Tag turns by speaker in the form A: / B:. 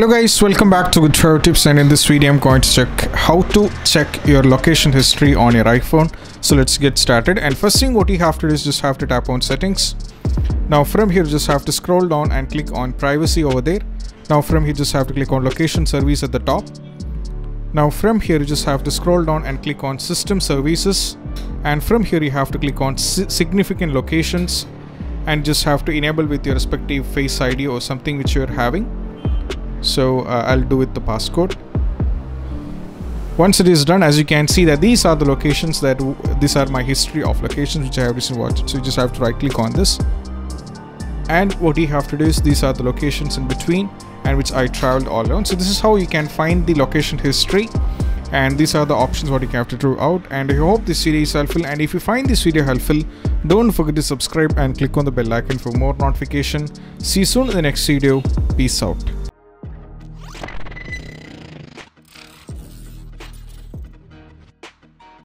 A: Hello guys, welcome back to Get Droid Tips and in this video I'm going to check how to check your location history on your iPhone. So let's get started and first thing what you have to do is just have to tap on settings. Now from here just have to scroll down and click on privacy over there. Now from here just have to click on location service at the top. Now from here you just have to scroll down and click on system services and from here you have to click on significant locations and just have to enable with your respective face ID or something which you're having so uh, I'll do with the passcode. Once it is done as you can see that these are the locations that these are my history of locations which I have recently watched. So you just have to right click on this. And what you have to do is these are the locations in between and which I traveled all around. So this is how you can find the location history. And these are the options what you have to do out. And I hope this video is helpful. And if you find this video helpful don't forget to subscribe and click on the bell icon for more notification. See you soon in the next video. Peace out